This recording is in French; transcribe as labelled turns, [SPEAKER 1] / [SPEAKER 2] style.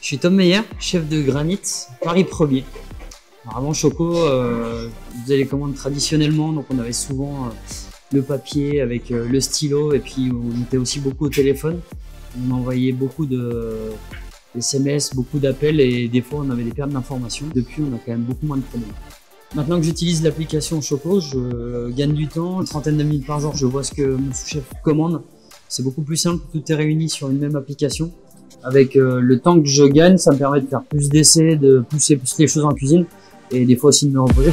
[SPEAKER 1] Je suis Tom Meyer, chef de Granit, Paris 1er. avant Choco, euh, on faisait les commandes traditionnellement, donc on avait souvent euh, le papier avec euh, le stylo et puis on était aussi beaucoup au téléphone. On envoyait beaucoup de SMS, beaucoup d'appels et des fois on avait des pertes d'informations. Depuis, on a quand même beaucoup moins de problèmes. Maintenant que j'utilise l'application Choco, je gagne du temps, une trentaine de minutes par jour, je vois ce que mon sous-chef commande. C'est beaucoup plus simple, tout est réuni sur une même application. Avec euh, le temps que je gagne, ça me permet de faire plus d'essais, de pousser plus les choses en cuisine et des fois aussi de me reposer.